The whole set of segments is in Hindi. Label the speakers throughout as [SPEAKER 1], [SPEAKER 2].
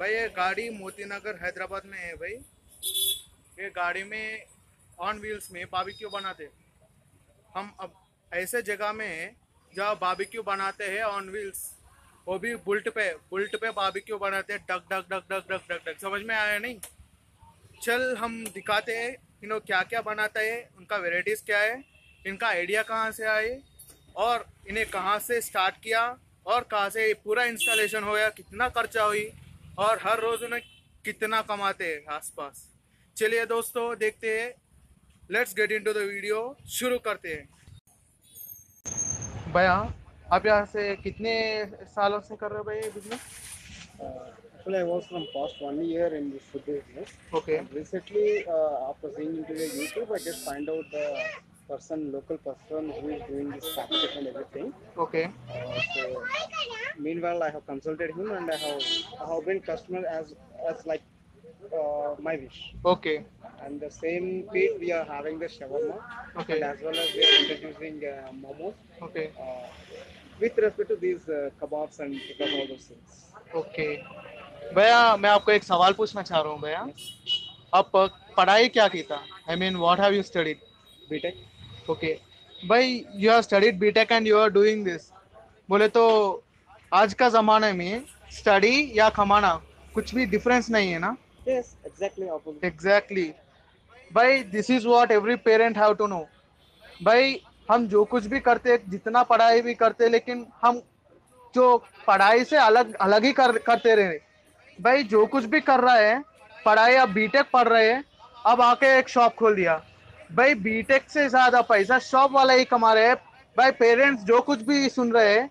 [SPEAKER 1] भाई, ये गाड़ी मोतीनगर हैदराबाद में है भाई। ये गाड़ी में ऑन व्हील्स में बाबिक्यू बनाते हम अब ऐसे जगह में हैं जहाँ बाबिक्यू बनाते हैं ऑन व्हील्स वो भी बुल्ट पे बुल्ट पे बाबिक्यू बनाते हैं। Duck duck duck duck duck duck duck. समझ में आया नहीं? चल, हम दिखाते हैं इन्हों क्या क्या बनाता है, उनका वेराइटीज क्या है, इनका आइडिया कहाँ से आए, और इन्हें कहाँ से स्टार्ट किया, और कहाँ से पूरा इंस्टॉलेशन होया कितना खर्चा हुई। और हर रोज उन्हें कितना कमाते हैं आसपास चलिए दोस्तों देखते हैं let's get into the video शुरू करते हैं भैया आप यहाँ से कितने सालों से कर रहे हो भैया business
[SPEAKER 2] Actually, I was from past one year in this food business.
[SPEAKER 1] Okay
[SPEAKER 2] And recently, uh, after seeing into the YouTube, I just find out the person, local person who is doing this packaging and everything.
[SPEAKER 1] Okay
[SPEAKER 2] Uh, so, meanwhile, I have consulted him and I have I have been customer as as like uh, my wish.
[SPEAKER 1] Okay
[SPEAKER 2] And the same page we are having the shawarma,
[SPEAKER 1] Okay.
[SPEAKER 2] and as well as we are introducing uh, momos.
[SPEAKER 1] Okay
[SPEAKER 2] Uh, with respect to these uh, kebabs and tikka, all those things.
[SPEAKER 1] Okay भैया मैं आपको एक सवाल पूछना चाह रहा हूँ भैया आप पढ़ाई क्या की था I mean what have you studied
[SPEAKER 2] BTech.
[SPEAKER 1] Okay भाई you have studied BTech and you are doing this बोले तो आज का जमाने में स्टडी या कमाना कुछ भी डिफरेंस नहीं है ना?
[SPEAKER 2] Yes, exactly opposite.
[SPEAKER 1] एग्जैक्टली भाई this is what every parent have to know भाई हम जो कुछ भी करते जितना पढ़ाई भी करते लेकिन हम जो पढ़ाई से अलग अलग ही कर करते रहे। भाई जो कुछ भी कर रहा है पढ़ाई अब बीटेक पढ़ रहे हैं अब आके एक शॉप खोल दिया। भाई बीटेक से ज़्यादा पैसा शॉप वाला ही कमा रहे हैं। भाई पेरेंट्स जो कुछ भी सुन रहे हैं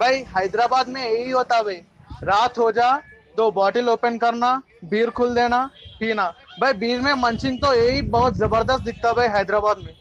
[SPEAKER 1] भाई हैदराबाद में यही होता भाई रात हो जा दो बॉटल ओपन करना बीर खुल देना पीना भाई बीर में मंचिंग तो यही बहुत ज़बरदस्त दिखता भाई हैदराबाद में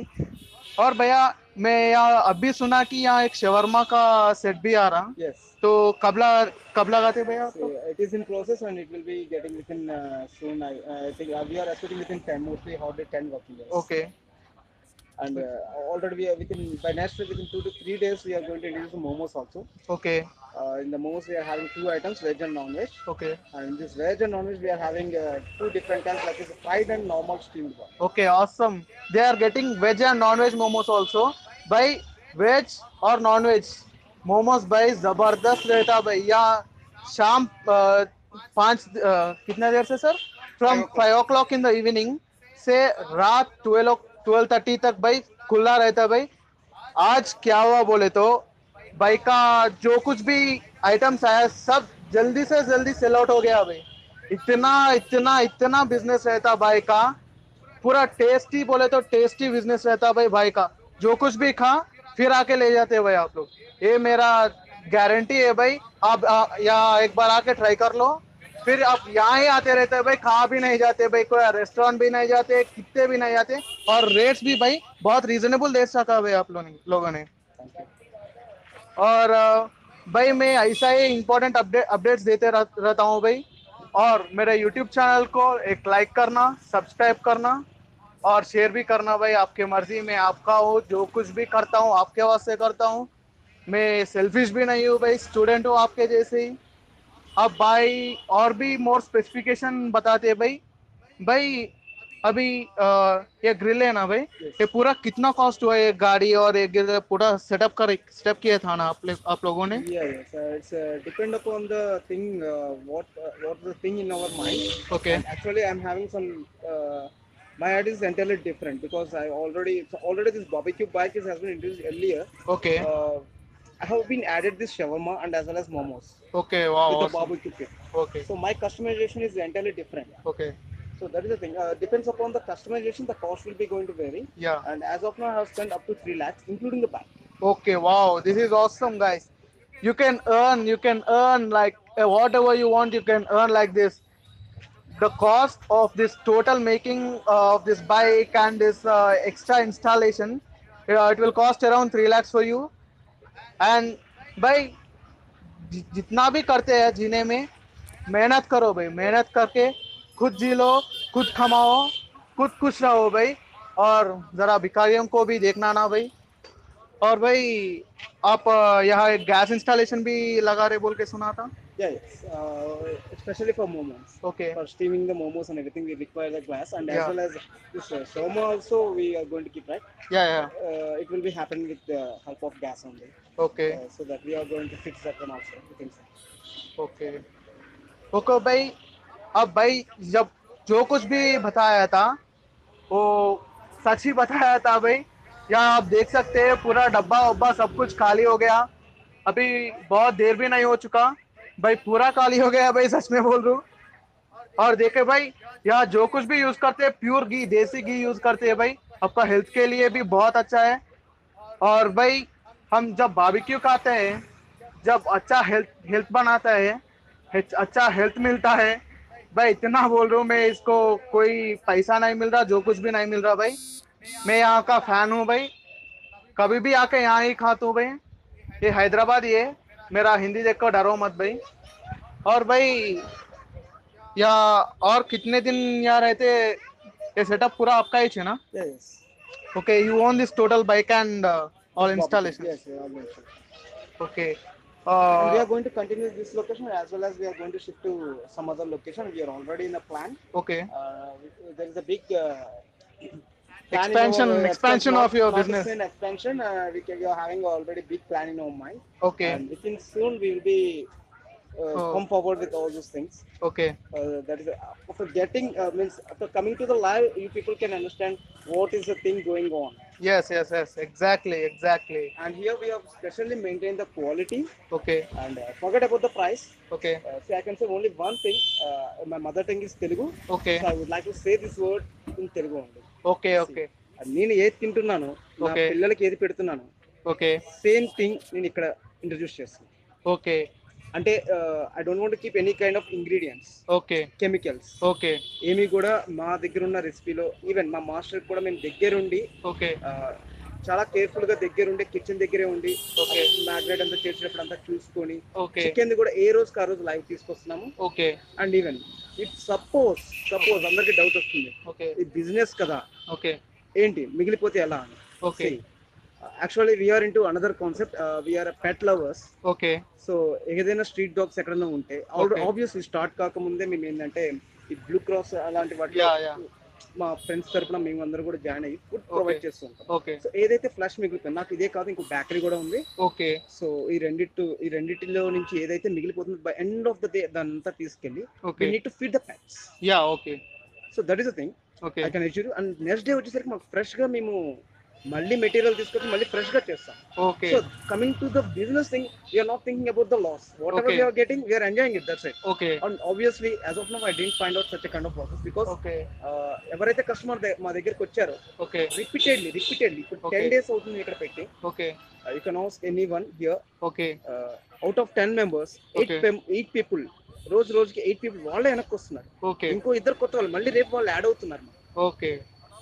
[SPEAKER 1] और भैया मैं यहाँ अभी सुना कि यहाँ एक शवरमा का सेट भी आ रहा
[SPEAKER 2] Yes.
[SPEAKER 1] तो कब लगा कब लगाते भैया
[SPEAKER 2] is in process and it will be getting within uh, soon. I, I think uh, we are expecting within 10, mostly hardly 10 working days.
[SPEAKER 1] Okay
[SPEAKER 2] And uh, already we are within by next week, within two to three days, we are going to introduce momos also.
[SPEAKER 1] Okay
[SPEAKER 2] Uh, in the momos, we are having two items, veg and non-veg.
[SPEAKER 1] Okay
[SPEAKER 2] And in this veg and non-veg, we are having uh, two different kinds, like it's fried and normal steamed one.
[SPEAKER 1] Okay awesome they are getting veg and non veg momos also veg और नॉन वेज मोमोज भाई ज़बरदस्त रहता भाई यहाँ शाम अ, पाँच अ, कितना देर से sir from five o'clock in the evening से रात ट्वेल्व ट्वेल्व थर्टी तक भाई, खुला रहता भाई। आज क्या हुआ बोले तो भाई का जो कुछ भी आइटम्स आया, सब जल्दी से जल्दी सेल आउट हो गया भाई। इतना इतना इतना बिज़नेस रहता भाई का। पूरा टेस्टी बोले तो टेस्टी बिज़नेस रहता भाई भाई का। जो कुछ भी खा, फिर आके ले जाते हैं भाई आप लोग। ये मेरा गारंटी है भाई। आप यहाँ एक बार आके ट्राई कर लो। फिर आप यहाँ ही आते रहते हैं भाई खा भी नहीं जाते भाई कोई रेस्टोरेंट भी नहीं जाते कितने भी नहीं जाते। और रेट्स भी भाई बहुत रीजनेबल दे सका भाई आप लोगों ने लोगों ने। और भाई मैं ऐसा ही इम्पोर्टेंट अपडेट अपडेट्स देते रह, रहता हूँ भाई। और मेरे यूट्यूब चैनल को एक लाइक करना सब्सक्राइब करना और शेयर भी करना भाई आपके मर्ज़ी में आपका हो जो कुछ भी करता हूँ आपके वास्ते करता हूँ। मैं सेल्फिश भी नहीं हूँ भाई स्टूडेंट हूँ आपके जैसे ही। अब भाई और भी मोर स्पेसिफिकेशन बताते हैं भाई भाई अभी अ, ये ग्रिल है ना भाई ये पूरा कितना कॉस्ट हुआ ये गाड़ी और ये पूरा सेटअप कर सेटअप किया था ना आप लोग- आप लोगों ने.
[SPEAKER 2] Uh, uh, upon the thing, uh, what uh, what the thing in our mind. Okay actually, I'm having some. Uh, my idea is entirely different because I already so already this barbecue bike is, has been introduced earlier.
[SPEAKER 1] Okay
[SPEAKER 2] Uh, I have been added this shawarma and as well as momos.
[SPEAKER 1] Okay, wow.
[SPEAKER 2] With awesome. barbecue.
[SPEAKER 1] Okay.
[SPEAKER 2] So my customization is entirely different.
[SPEAKER 1] Okay.
[SPEAKER 2] So that is the thing. Uh, depends upon the customization, the cost will be going to vary.
[SPEAKER 1] Yeah.
[SPEAKER 2] And as of now, I have spent up to three lakhs, including the bank.
[SPEAKER 1] Okay, wow, this is awesome, guys. You can earn, you can earn like uh, whatever you want. You can earn like this. The cost of this total making of this bike and this uh, extra installation, uh, it will cost around three lakhs for you And भाई जि- जितना भी करते हैं जीने में मेहनत करो भाई मेहनत करके खुद जी लो खुद कमाओ खुद खुश रहो भाई और जरा भिखारियों को भी देखना ना भाई और भाई आप यहाँ एक गैस इंस्टॉलेशन भी लगा रहे बोल के सुना था
[SPEAKER 2] Yeah, yes. Uh, especially for momos.
[SPEAKER 1] Okay
[SPEAKER 2] For steaming the momos and everything, we require the glass, and
[SPEAKER 1] Yeah.
[SPEAKER 2] as well as this uh, shawarma also we are going to keep right.
[SPEAKER 1] या या
[SPEAKER 2] Uh, it will be happening with the help of gas only,
[SPEAKER 1] okay
[SPEAKER 2] uh, so that we are going to fix that one also. We think so.
[SPEAKER 1] Okay भाई अब भाई जब जो कुछ भी बताया था वो सच ही बताया था भाई। यहाँ आप देख सकते हैं पूरा डब्बा उब्बा सब कुछ खाली हो गया। अभी बहुत देर भी नहीं हो चुका। भाई पूरा खाली हो गया भाई सच में बोल रहा हूँ। और देखे भाई यहाँ जो कुछ भी यूज़ करते हैं प्योर घी देसी घी यूज़ करते हैं भाई आपका हेल्थ के लिए भी बहुत अच्छा है। और भाई हम जब बारबेक्यू खाते हैं जब अच्छा हेल्थ हेल्थ बनाता है अच्छा हेल्थ मिलता है भाई इतना बोल रहा हूँ मैं इसको कोई पैसा नहीं मिल रहा जो कुछ भी नहीं मिल रहा भाई। मैं यहाँ का फ़ैन हूँ भाई। कभी भी आके यहाँ ही खाता हूँ भाई। ये हैदराबाद ये मेरा हिंदी देख कर डरो मत भाई। और भाई या और कितने दिन यहाँ रहते ये सेटअप पूरा आपका ही है ना? Okay you own this total bike and All installations.
[SPEAKER 2] Yes, yeah, all installations.
[SPEAKER 1] Okay.
[SPEAKER 2] Uh, we are going to uh, continue this location as well as we are going to shift to some other location. We are already in a plan.
[SPEAKER 1] Okay.
[SPEAKER 2] Uh, there is a big uh,
[SPEAKER 1] expansion,
[SPEAKER 2] our,
[SPEAKER 1] uh,
[SPEAKER 2] expansion
[SPEAKER 1] of your business.
[SPEAKER 2] Expansion. Uh, we, are having already big plan in our mind.
[SPEAKER 1] Okay.
[SPEAKER 2] And within soon we will be
[SPEAKER 1] Oh.
[SPEAKER 2] come forward with all those things.
[SPEAKER 1] Okay
[SPEAKER 2] Uh, that is after getting uh, means after coming to the live, you people can understand what is the thing going on.
[SPEAKER 1] yes yes yes exactly exactly
[SPEAKER 2] And here we have specially maintained the quality
[SPEAKER 1] okay
[SPEAKER 2] and uh, forget about the price.
[SPEAKER 1] okay
[SPEAKER 2] Uh, see, I can say only one thing. Uh, my mother tongue is Telugu,
[SPEAKER 1] okay
[SPEAKER 2] so I would like to say this word in Telugu only.
[SPEAKER 1] okay okay
[SPEAKER 2] నేను ఏది తింటున్నాను నా
[SPEAKER 1] Okay.
[SPEAKER 2] పిల్లలకి ఏది పెడుతున్నాను
[SPEAKER 1] okay
[SPEAKER 2] సేమ్ థింగ్ నేను ఇక్కడ ఇంట్రడ్యూస్ చేస్తాను
[SPEAKER 1] okay
[SPEAKER 2] అంటే I don't want keep any kind of ingredients
[SPEAKER 1] okay
[SPEAKER 2] chemicals
[SPEAKER 1] okay
[SPEAKER 2] ఏమి కూడా మా దగ్గర ఉన్న రెసిపీలో ఈవెన్ మా మాస్టర్ కూడా మేము దగ్గరుండి ఆ, చాలా కేర్ఫుల్గా దగ్గరుండి కిచెన్ దగ్గరే ఉండి
[SPEAKER 1] Okay.
[SPEAKER 2] మ్యాగ్నేట్ అంతా చేసినప్పుడు అంతా చూసుకొని చికెన్ కూడా ఏ రోజుకి ఆ రోజు లైవ్ తీసుకొస్తున్నాము.
[SPEAKER 1] okay
[SPEAKER 2] and even it suppose suppose అందరికి డౌట్ వస్తుంది.
[SPEAKER 1] okay
[SPEAKER 2] ఈ బిజినెస్ కదా.
[SPEAKER 1] okay
[SPEAKER 2] ఏంటి? మిగిలిపోతే ఎలా అని?
[SPEAKER 1] okay
[SPEAKER 2] actually we are into another concept we are pet lovers
[SPEAKER 1] okay.
[SPEAKER 2] So ఏదైనా స్ట్రీట్ డాగ్స్ ఎక్కడైనా ఉంటే. ఆబ్వియస్లీ స్టార్ట్ కాకముందే మేము ఏంటంటే ఈ బ్లూ క్రాస్ అలాంటి వాటిలో
[SPEAKER 1] yeah.
[SPEAKER 2] మా ఫ్రెండ్స్ తరపున మేము అందరూ కూడా జాయిన్ అయ్యి ఫుడ్ ప్రొవైడ్ చేస్తూ ఉంటాం.
[SPEAKER 1] Okay.
[SPEAKER 2] సో ఏదైతే ఫ్లష్ మిగులుతుంది నాకు ఇదే కాదు ఇంకో బేకరీ కూడా ఉంది.
[SPEAKER 1] Okay.
[SPEAKER 2] సో ఈ రెండిట్టు ఈ రెండిటిలో నుంచి ఏదైతే మిగిలిపోతుందో by end of the day అంతా తీసుకెళ్ళి
[SPEAKER 1] we
[SPEAKER 2] need to feed the pets
[SPEAKER 1] yeah okay.
[SPEAKER 2] So that is the thing
[SPEAKER 1] okay.
[SPEAKER 2] I can assure and next day వచ్చేసరికి మాకు ఫ్రెష్గా మేము మళ్ళీ మెటీరియల్ తీసుకొచ్చి మళ్ళీ ఫ్రెష్గా చేస్తాం.
[SPEAKER 1] Okay.
[SPEAKER 2] So coming to the business thing we are not thinking about the loss whatever. We are getting we are enjoying it that's
[SPEAKER 1] it
[SPEAKER 2] okay. And obviously as of no I didn't find out such kind of process
[SPEAKER 1] because
[SPEAKER 2] ఎవరైతే కస్టమర్ మా దగ్గరికి వచ్చారో
[SPEAKER 1] okay.
[SPEAKER 2] రిపీటెడ్లీ రిపీటెడ్లీ ఇప్పుడు. టెన్ డేస్ అవుతుంది ఇక్కడ పెట్టి.
[SPEAKER 1] Okay.
[SPEAKER 2] You can ask anyone here
[SPEAKER 1] okay.
[SPEAKER 2] Out of ten members
[SPEAKER 1] eight.
[SPEAKER 2] Eight people రోజు రోజుకి ఎయిట్ పీపుల్ వాళ్ళే వెనక్కి వస్తున్నారు. ఇంకో ఇద్దరు కొత్త వాళ్ళు మళ్ళీ రేపు వాళ్ళు యాడ్ అవుతున్నారు.
[SPEAKER 1] Okay.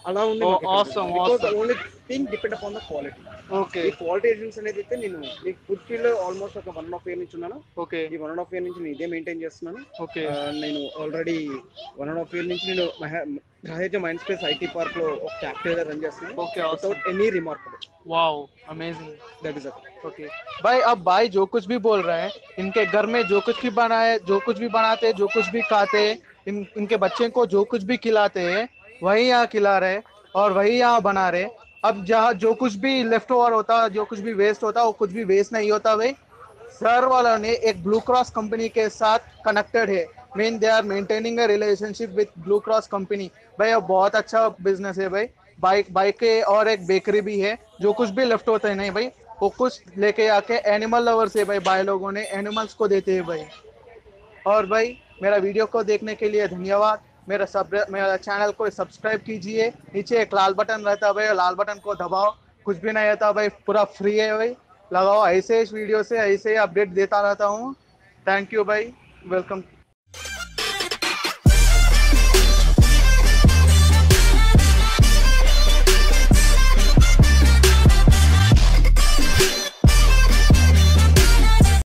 [SPEAKER 2] అలా ఉంది
[SPEAKER 1] Oh, awesome, awesome.
[SPEAKER 2] Only thing depend upon the quality
[SPEAKER 1] okay
[SPEAKER 2] ఈ క్వాలిటీ ఏజెన్సీ అనేది అయితే నేను ఈ ఫుడ్ ఫీల్డ్ ఆల్మోస్ట్ ఒక వన్ అండ్ హాఫ్ ఇయర్ నుంచి ఉన్నాను
[SPEAKER 1] okay
[SPEAKER 2] ఈ వన్ అండ్ హాఫ్ ఇయర్ నుంచి నేను ఇదే మెయింటైన్ చేస్తున్నాను
[SPEAKER 1] okay
[SPEAKER 2] ఆ, నేను already one and half year నుంచి నేను Raheja Mind Space IT park లో ఒక క్యాఫ్టేరియా రన్ చేస్తున్నాను
[SPEAKER 1] okay awesome
[SPEAKER 2] without any remarkable
[SPEAKER 1] wow amazing
[SPEAKER 2] that is
[SPEAKER 1] okay भाई अब भाई जो कुछ भी बोल रहे हैं इनके घर में जो कुछ भी बनाए जो कुछ भी बनाते जो कुछ भी खाते इन इनके बच्चे को जो कुछ भी खिलाते हैं वही यहाँ खिला रहे और वही यहाँ बना रहे अब जहाँ जो कुछ भी लेफ़्ट ओवर होता, जो कुछ भी वेस्ट होता, वो कुछ भी वेस्ट नहीं होता भाई। सर वालों ने एक ब्लू क्रॉस कंपनी के साथ कनेक्टेड है। Mean they are maintaining relationship with blue cross company भाई, अब बहुत अच्छा बिज़नेस है भाई। बाइक बाइक के और एक बेकरी भी है, जो कुछ भी लेफ़्ट होता है नहीं भाई। वो कुछ लेके आके एनिमल लवर से भाई भाई लोगों ने एनिमल्स को देते हैं भाई। और भाई, मेरा वीडियो को देखने के लिए धन्यवाद। मेरा सब, मेरा चैनल को सब्सक्राइब कीजिए। नीचे एक लाल बटन रहता है भाई, लाल बटन को दबाओ। कुछ भी नहीं रहता भाई, पूरा फ्री है भाई। लगाओ, ऐसे इस वीडियो से ऐसे ही अपडेट देता रहता हूँ। थैंक यू भाई वेलकम